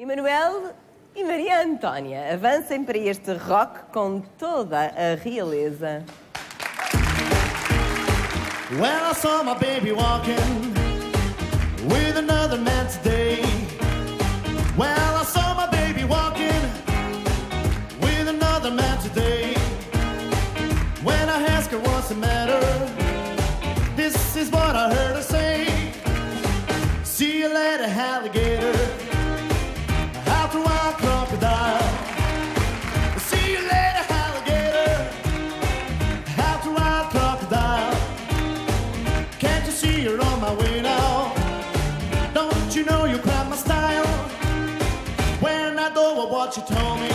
Emanuel e Maria Antónia avancem para este rock com toda a realeza. Well, I saw my baby walking with another man today. Well, I saw my baby walking with another man today. When I asked her what's the matter, this is what I heard her say. See you later, alligator. What you told me,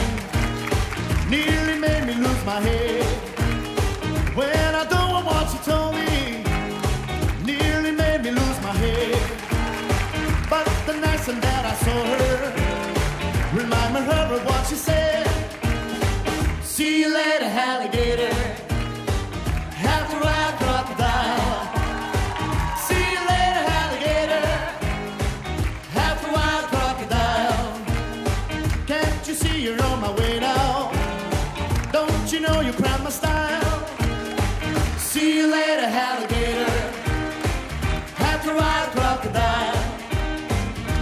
nearly made me lose my head. When I don't want what you told me, nearly made me lose my head. But the next time that I saw her, remind me her of what she said. See you later, alligator. You you cramp my style? See you later, alligator. After a while, crocodile.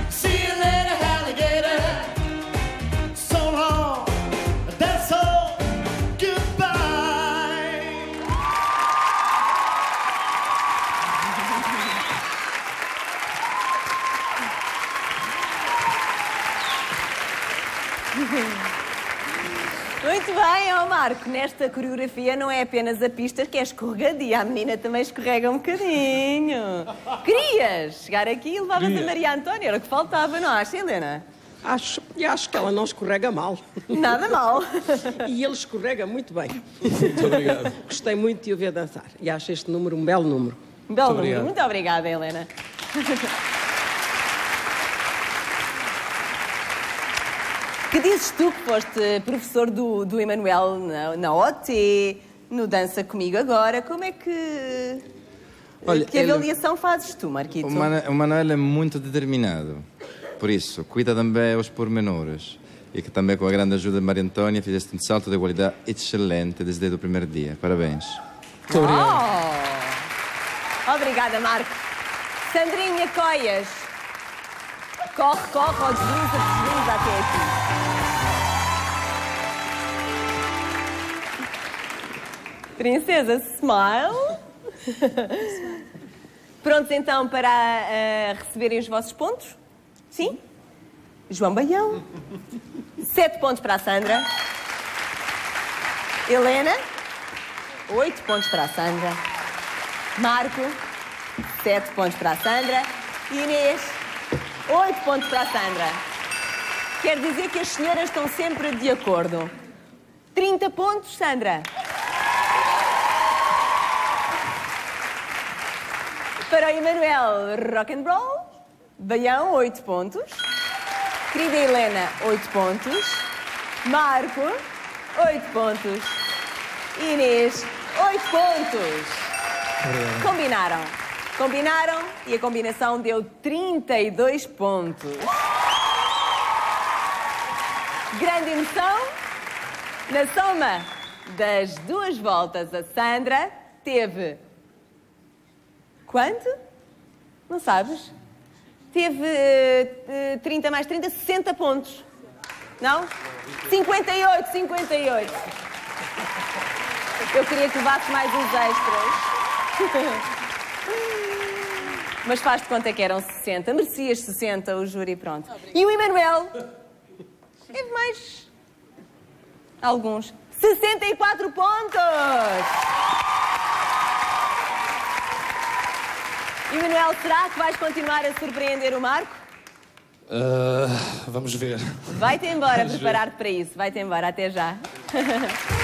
See you later, alligator. So long, that's all. Goodbye. Muito bem, ó Marco, nesta coreografia não é apenas a pista que é escorregadia, a menina também escorrega um bocadinho. Querias chegar aqui e levavas Queria. a Maria Antónia, era o que faltava, não acha, Helena? Acho, e acho que ela não escorrega mal. Nada mal. E ele escorrega muito bem. Muito obrigado. Gostei muito de o ver dançar. E acho este número um belo número. Um Belo Muito número. obrigado. Muito obrigada, Helena. Que dizes tu que foste professor do, do Emanuel na, na OT, no Dança Comigo Agora? Como é que. Olha, que ele- avaliação fazes tu, Marquito? O, Manuel é muito determinado. Por isso, cuida também aos pormenores. E que também, com a grande ajuda de Maria Antônia, fizeste um salto de qualidade excelente desde o primeiro dia. Parabéns. Muito obrigado. Oh! Obrigada, Marco. Sandrinha Coias. Corre, corre, ou desliza, Princesa, smile. Prontos então para ah, receberem os vossos pontos? Sim? João Baião. Sete pontos para a Sandra. Helena. Oito pontos para a Sandra. Marco. Sete pontos para a Sandra. Inês. Oito pontos para a Sandra. Quer dizer que as senhoras estão sempre de acordo. 30 pontos, Sandra. Para o Emanuel, rock and roll. Baião, 8 pontos. Querida Helena, 8 pontos. Marco, 8 pontos. Inês, 8 pontos. Combinaram. Combinaram e a combinação deu 32 pontos. Grande emoção. Na soma das duas voltas, a Sandra teve. Quanto? Não sabes? Teve eh, eh, 30 mais 30, 60 pontos. Não? 58, 58. Eu queria que levasse mais uns extras. Mas faz de conta que eram 60. Merecias 60, o júri, pronto. E o Emanuel? Teve mais. Alguns. 64 pontos! Emanuel, será que vais continuar a surpreender o Marco? Ah, vamos ver. Vai-te embora preparar-te para isso. Vai-te embora. Até já.